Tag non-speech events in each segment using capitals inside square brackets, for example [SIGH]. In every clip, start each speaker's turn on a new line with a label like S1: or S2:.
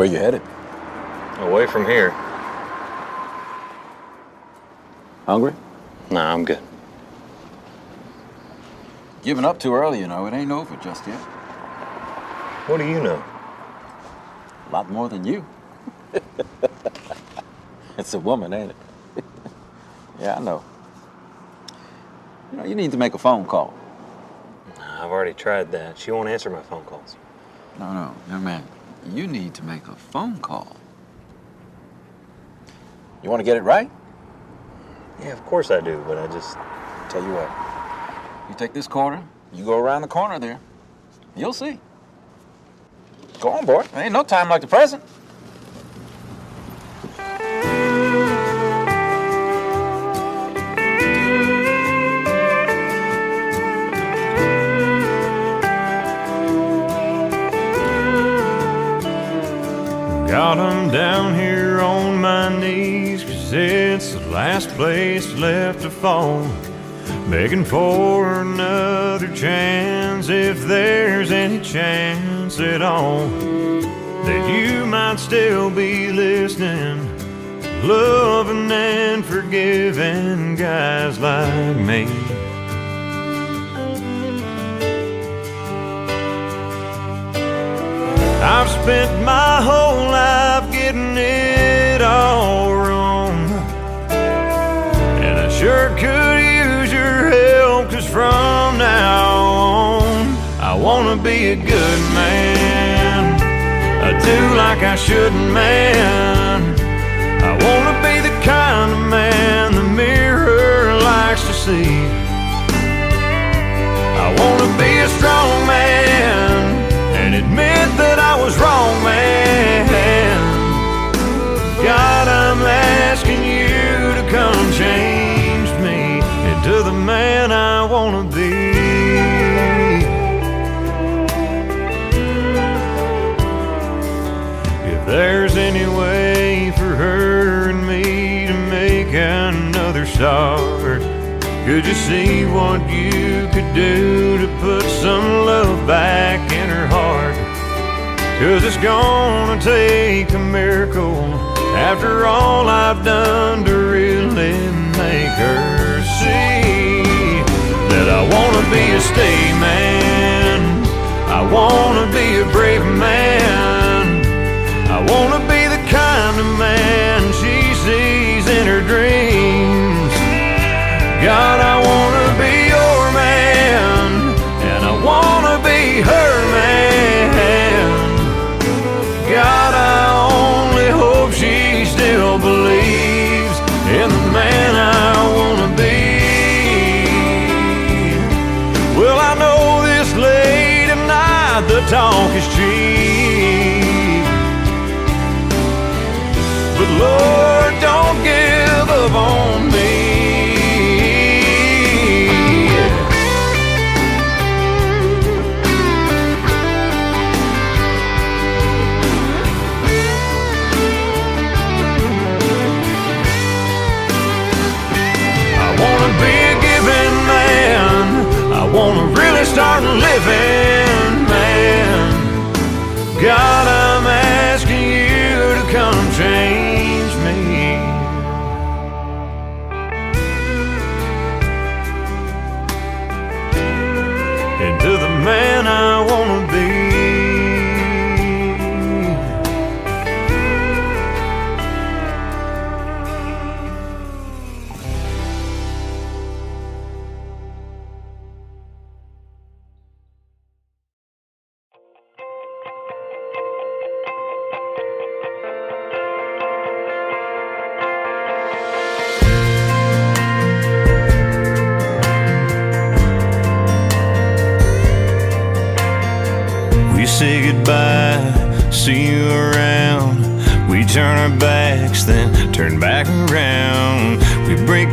S1: Where you headed?
S2: Away from here.
S1: Hungry?
S2: Nah, I'm good.
S1: Giving up too early, you know. It ain't over just yet.
S2: What do you know?
S1: A lot more than you. [LAUGHS] it's a woman, ain't it? [LAUGHS] yeah, I know. You know, you need to make a phone call.
S2: I've already tried that. She won't answer my phone calls.
S1: No, no, no, man. You need to make a phone call. You want to get it right?
S2: Yeah, of course I do, but I just.
S1: Tell you what. You take this corner, you go around the corner there. You'll see. Go on, boy. There ain't no time like the present.
S3: Place left to fall. Begging for another chance if there's any chance at all that you might still be listening, loving and forgiving guys like me. I've spent my whole life getting it man. I do like I shouldn't, man. See what you could do to put some love back in her heart? Cause it's gonna take a miracle after all I've done to really make her see that I wanna be a stay man. I wanna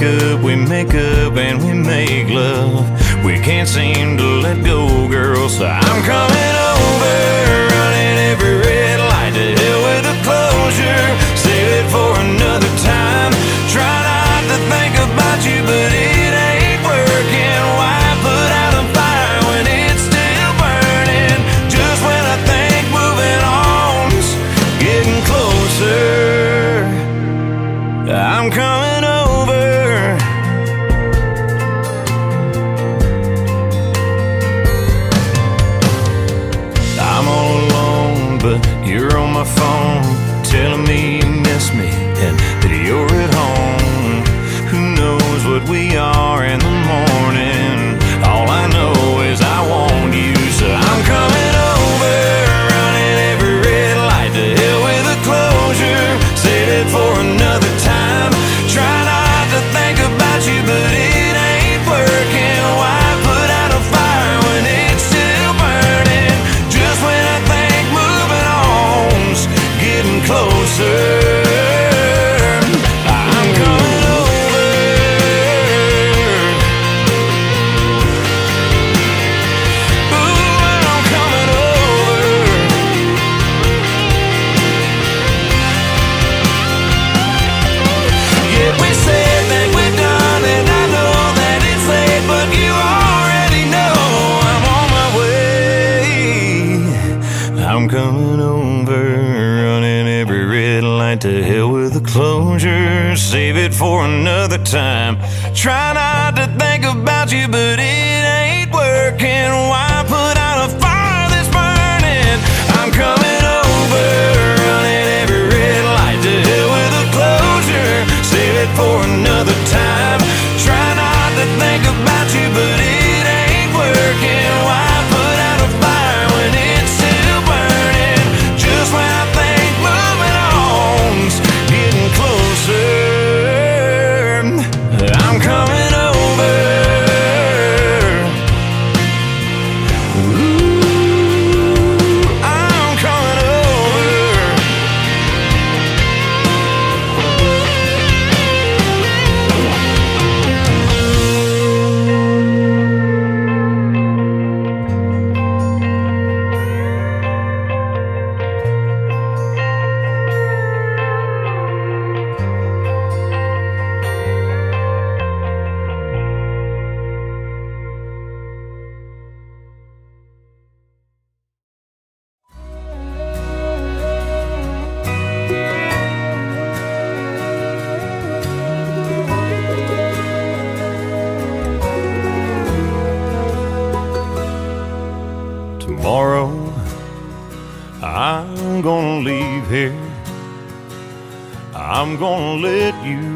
S3: We up, we make up, and we make love. We can't seem to let go, girl, so I'm coming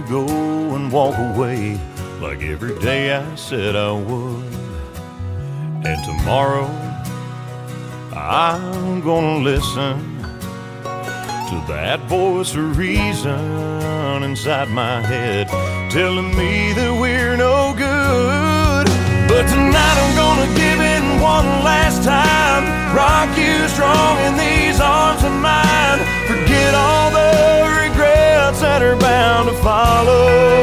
S3: go and walk away like every day I said I would. And tomorrow, I'm gonna listen to that voice of reason inside my head telling me that we're no good. But tonight I'm gonna give it one last time. Rock you strong in these arms of mine. Forget all the that are bound to follow.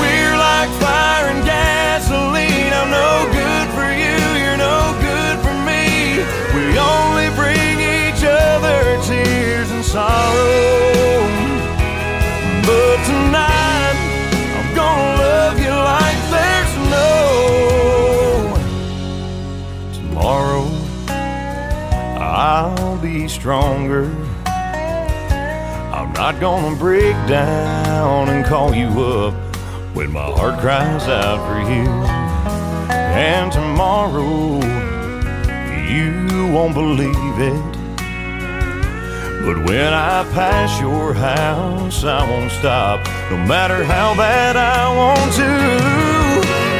S3: We're like fire and gasoline. I'm no good for you, you're no good for me. We only bring each other tears and sorrow. But tonight, I'm gonna love you like there's no tomorrow. I'll be stronger. Not gonna break down and call you up when my heart cries out for you. And tomorrow, you won't believe it. But when I pass your house, I won't stop, no matter how bad I want to.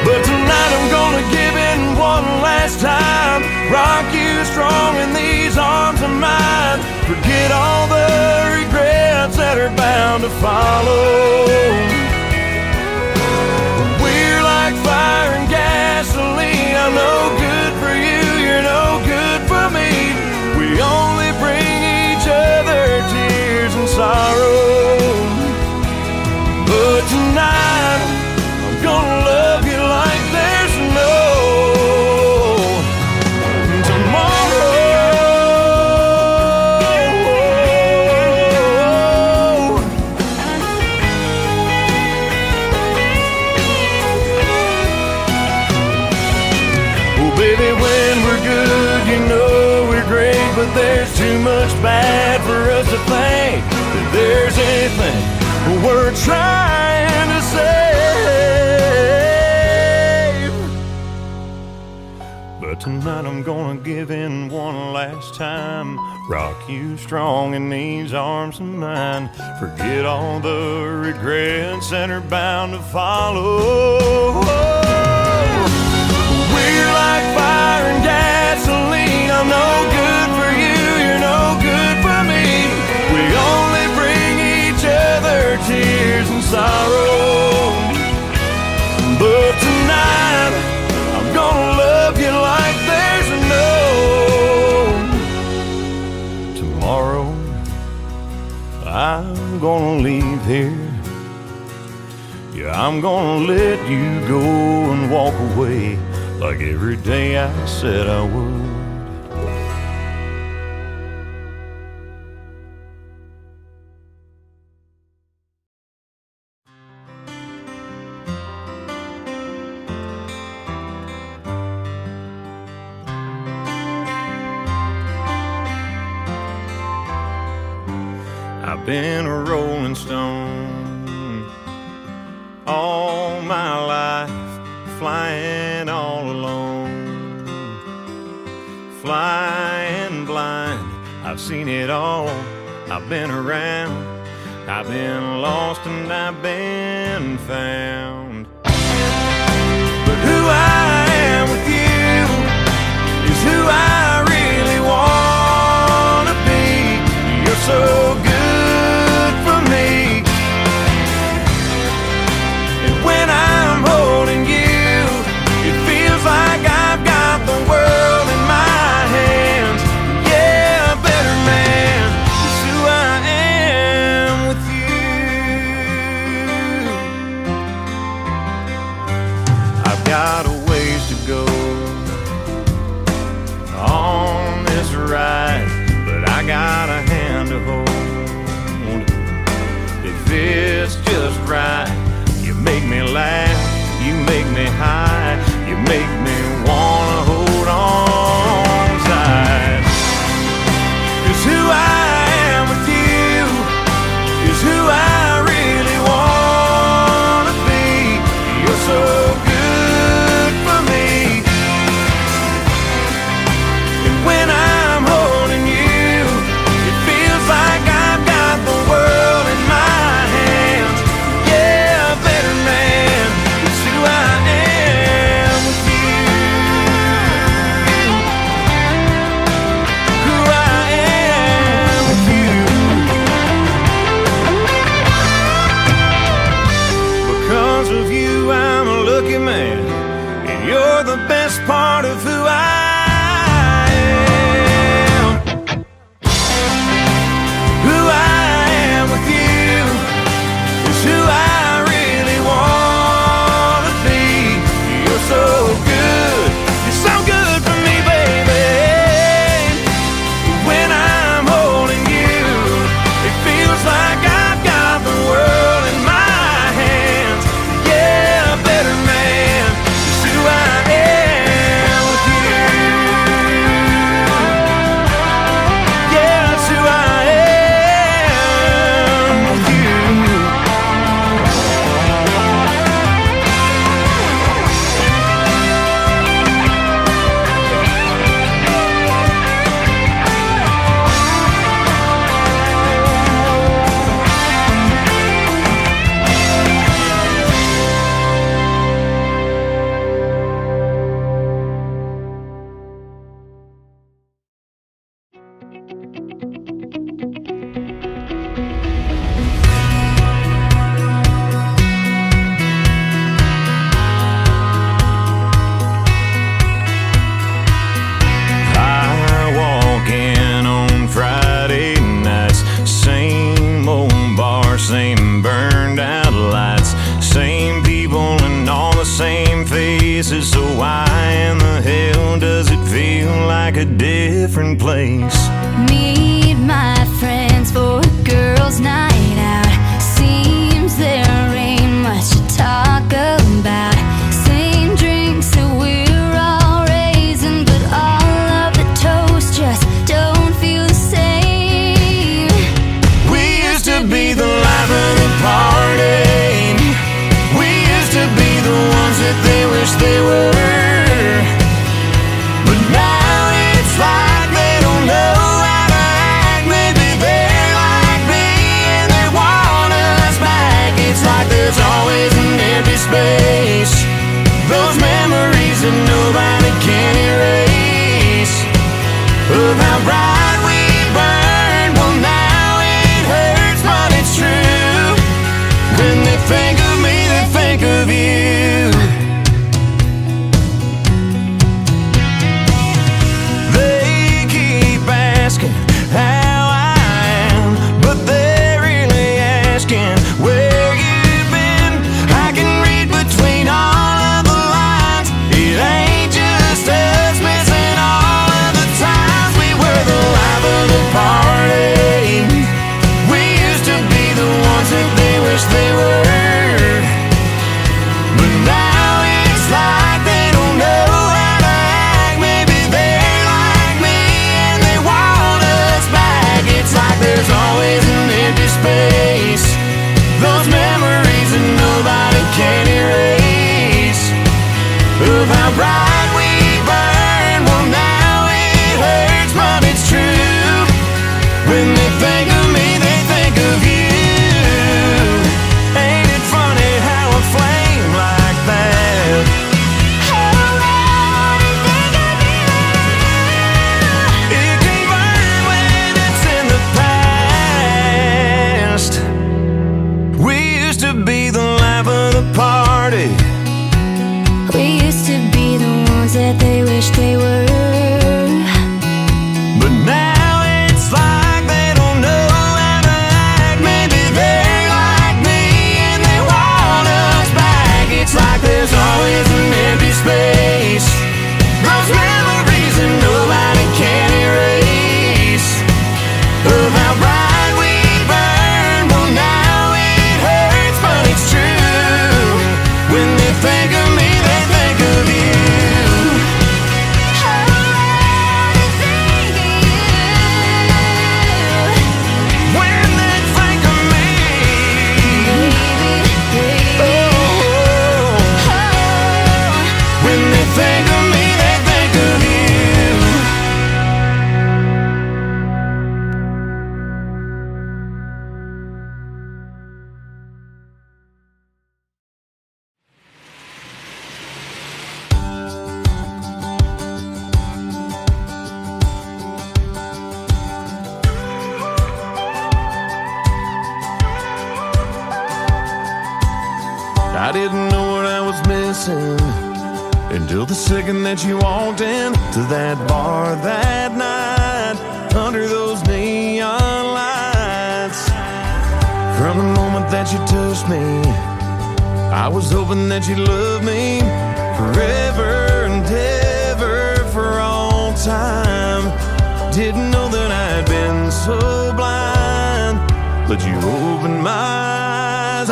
S3: But tonight I'm gonna give in one last time. Rock you strong in these arms of mine. Forget all the regrets that are bound to follow. tonight I'm gonna give in one last time. Rock you strong in these arms of mine. Forget all the regrets that are bound to follow. gonna leave here. Yeah, I'm gonna let you go and walk away like every day I said I would. I've been a rolling stone all my life, flying all alone, flying blind. I've seen it all, I've been around, I've been lost and I've been found. But who I fits just right. You make me laugh, you make me high. I didn't know what I was missing until the second that you walked in to that bar that night under those neon lights. From the moment that you touched me, I was hoping that you'd love me forever and ever for all time. Didn't know that I'd been so blind, but you opened my eyes.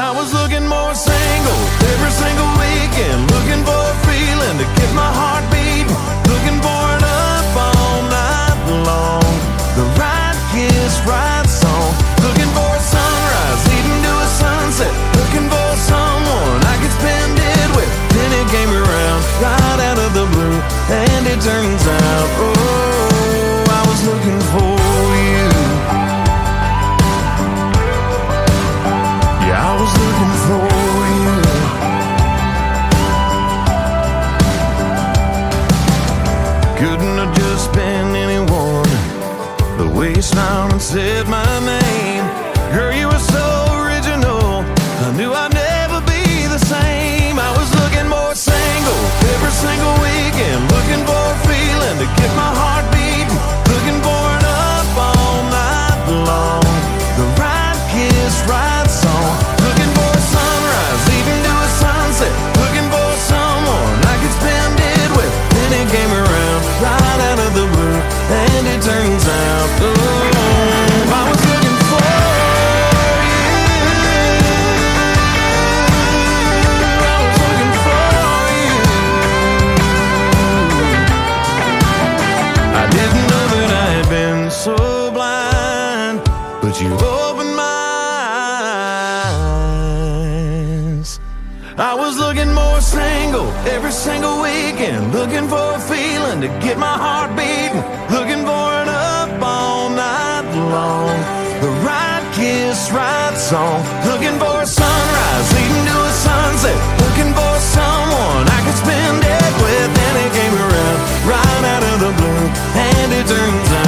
S3: I was looking more single every single weekend, looking for a feeling to get my heart beating, looking for up all night long. The right kiss, right song, looking for a sunrise, leading to a sunset, looking for someone I could spend it with. Then it came around right out of the blue, and it turns out, but you opened my eyes. I was looking more single every single weekend, looking for a feeling to get my heart beating, looking for it up all night long. The right kiss, right song, looking for a sunrise leading to a sunset, looking for someone I could spend it with. Then it came around right out of the blue, and it turns out,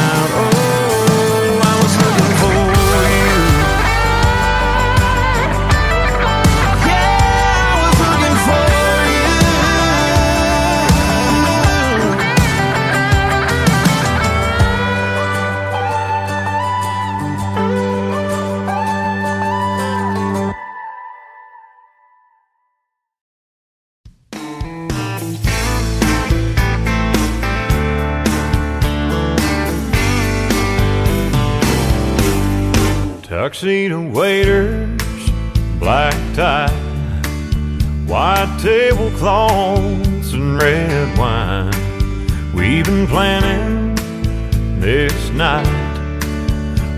S3: Tuxedo waiters, black tie, white tablecloths, and red wine. We've been planning this night,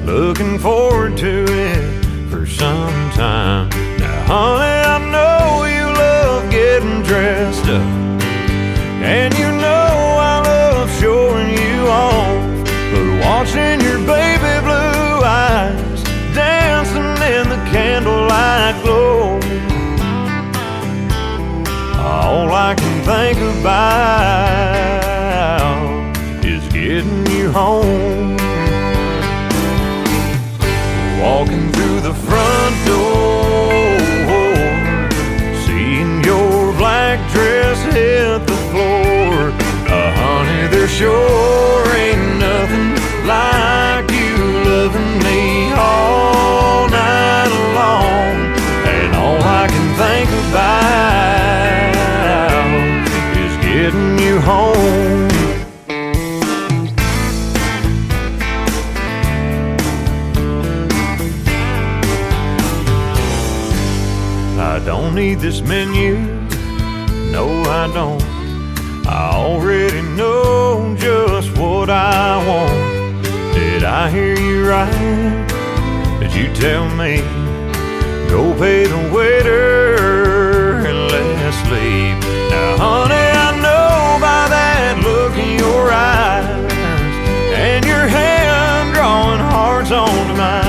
S3: looking forward to it for some time. Now, honey, I know you love getting dressed up, and you know I love showing you off. But watching your baby candlelight glow. All I can think about is getting you home.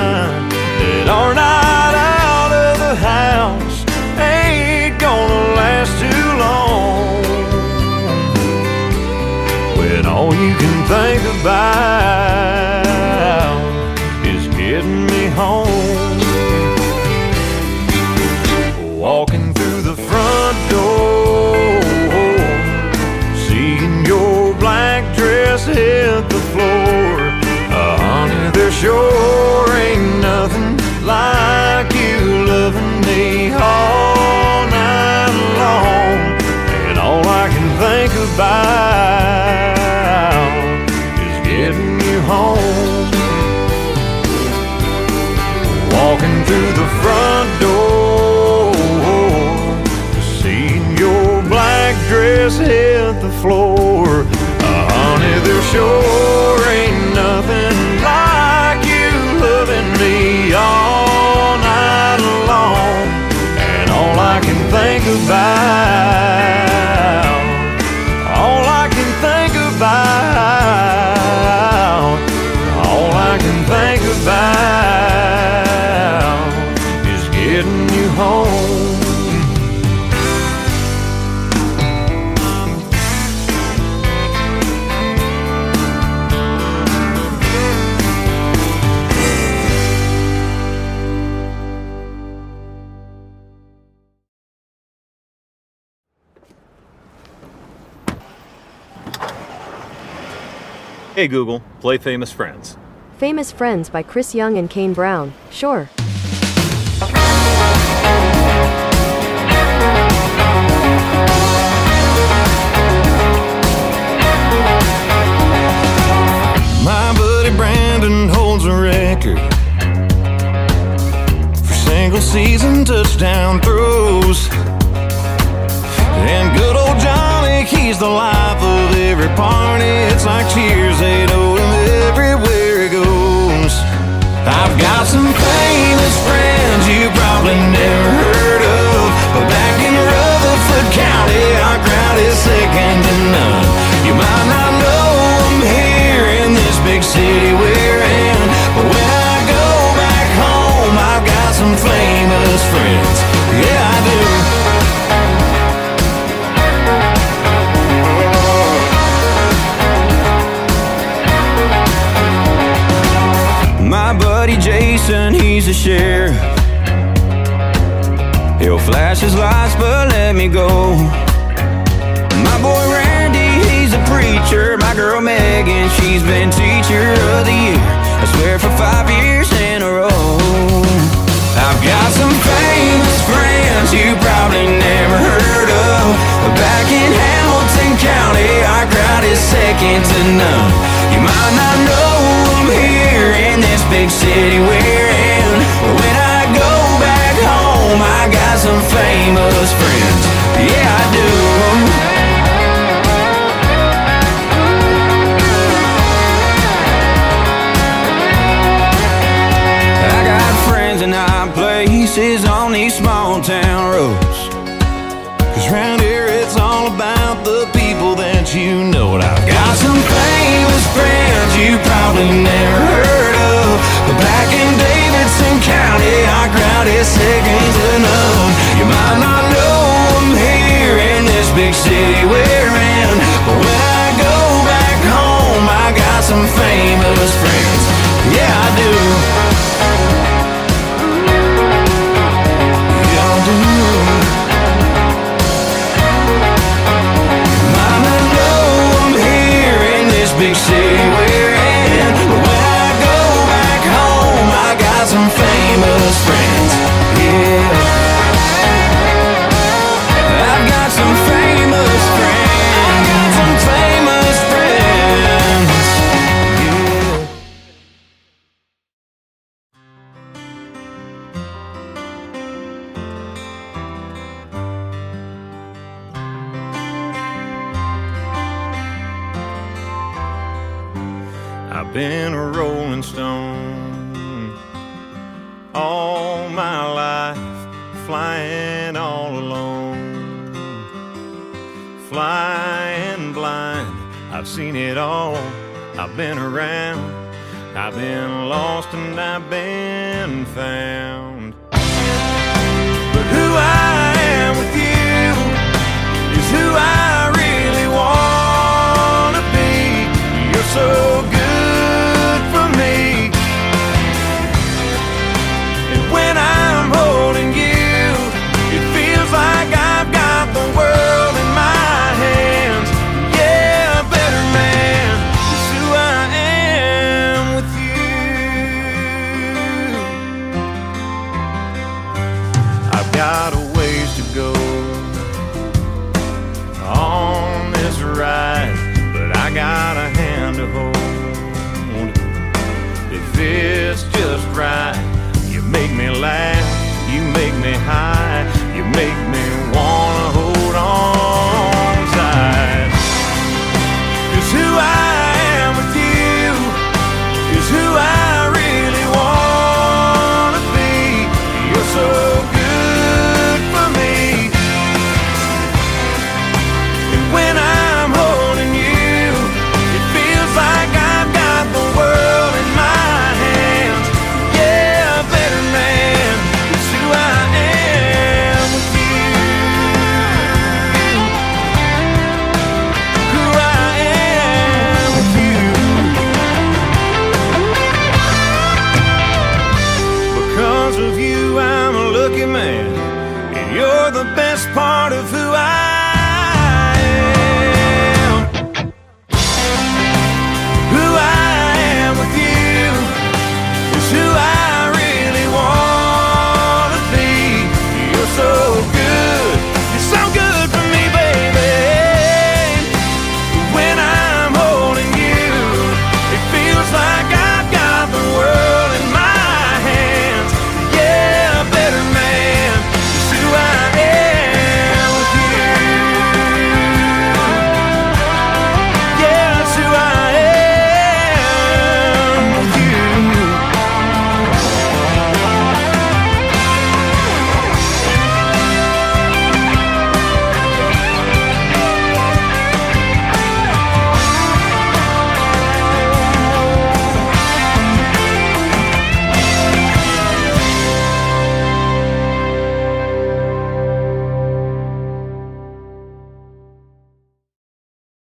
S3: That our night out of the house ain't gonna last too long. When all you can think about
S4: Hey Google, play Famous Friends.
S5: Famous Friends by Chris Young and Kane Brown. Sure.
S3: My buddy Brandon holds a record for single season touchdown throws. And good old Johnny, he's the life of every party. It's like cheers, they know him everywhere he goes. I've got some famous friends you probably never heard of. But back in Rutherford County, our crowd is second to none. You might not know them here in this big city Jason, he's a sheriff. He'll flash his lights, but let me go. My boy Randy, he's a preacher. My girl Megan, she's been teacher of the year. I swear for five years in a row. I've got some famous friends you probably never heard of. But back in Hamilton County, our crowd is second to none. You might not know in this big city we're in. But when I go back home, I got some famous friends. Yeah, I do. I got friends in high places on these small town roads. Cause round here it's all about the people that you know. And I've got some famous friends you probably never heard County, our crowd is second to none. You might not know them here in this big city flying all alone, flying blind. I've seen it all, I've been around, I've been lost and I've been found. But who I